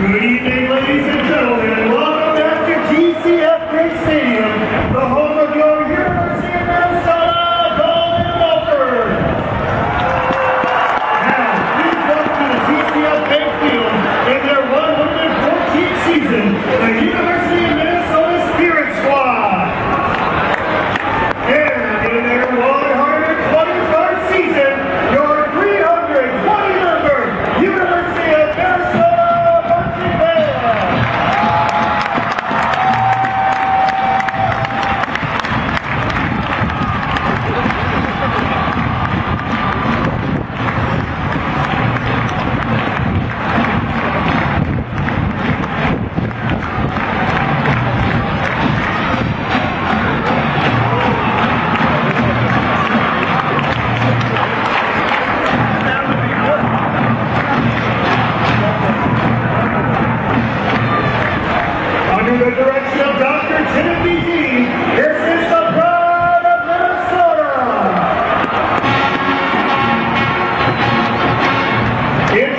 Good evening, ladies and gentlemen, and welcome back to GCF Big Stadium.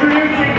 introducing